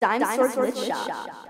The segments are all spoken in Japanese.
Dime, Dime Store Lit Shop. Shop.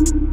you